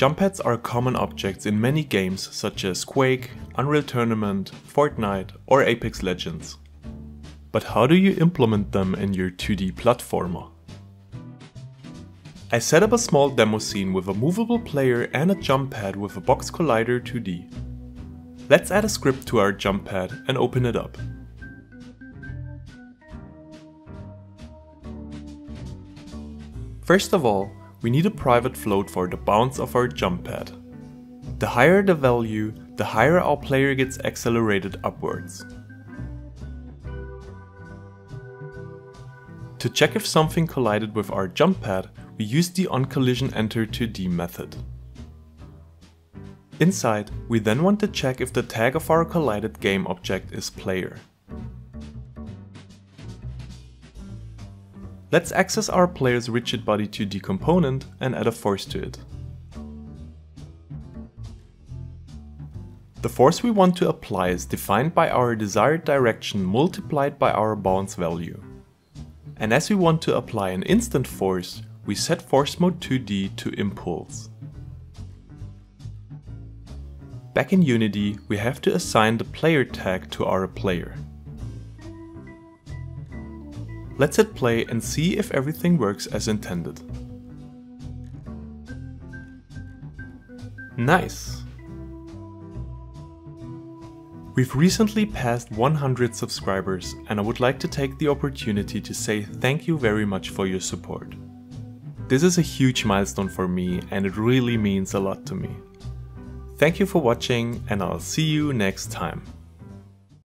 Jump pads are common objects in many games such as Quake, Unreal Tournament, Fortnite or Apex Legends. But how do you implement them in your 2D platformer? I set up a small demo scene with a movable player and a jump pad with a box collider 2D. Let's add a script to our jump pad and open it up. First of all, we need a private float for the bounce of our jump pad. The higher the value, the higher our player gets accelerated upwards. To check if something collided with our jump pad, we use the onCollisionEnter2D method. Inside, we then want to check if the tag of our collided game object is player. Let's access our player's rigid body 2D component and add a force to it. The force we want to apply is defined by our desired direction multiplied by our bounce value. And as we want to apply an instant force, we set force mode 2D to impulse. Back in Unity, we have to assign the player tag to our player. Let's hit play and see if everything works as intended. Nice! We've recently passed 100 subscribers and I would like to take the opportunity to say thank you very much for your support. This is a huge milestone for me and it really means a lot to me. Thank you for watching and I'll see you next time.